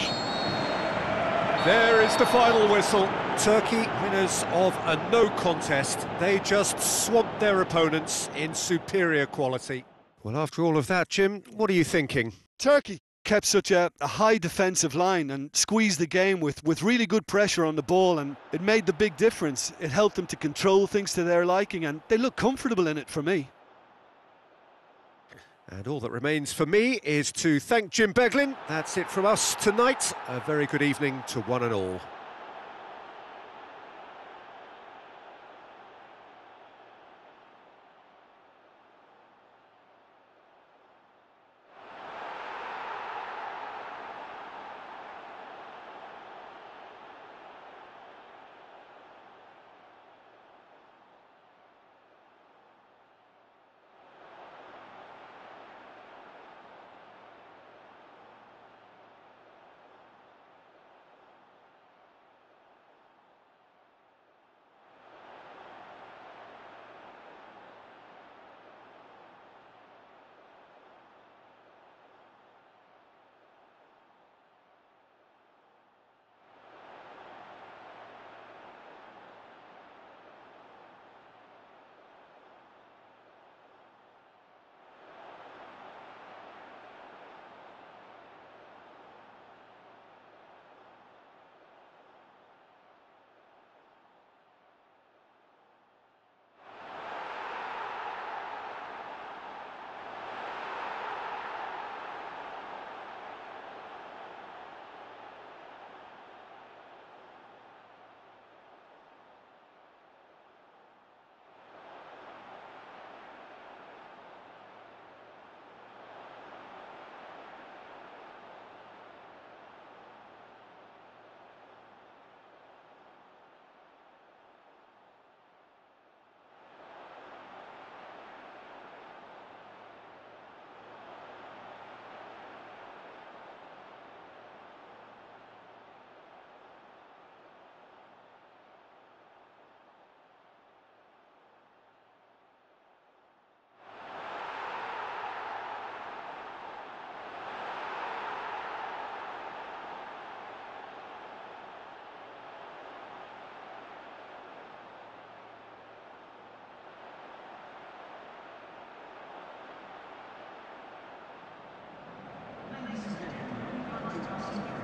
There is the final whistle. Turkey, winners of a no contest. They just swamped their opponents in superior quality. Well, after all of that, Jim, what are you thinking? Turkey kept such a, a, high defensive line and squeezed the game with, with really good pressure on the ball, and it made the big difference. It helped them to control things to their liking, and they look comfortable in it for me. And all that remains for me is to thank Jim Beglin. That's it from us tonight. A very good evening to one and all. すいません。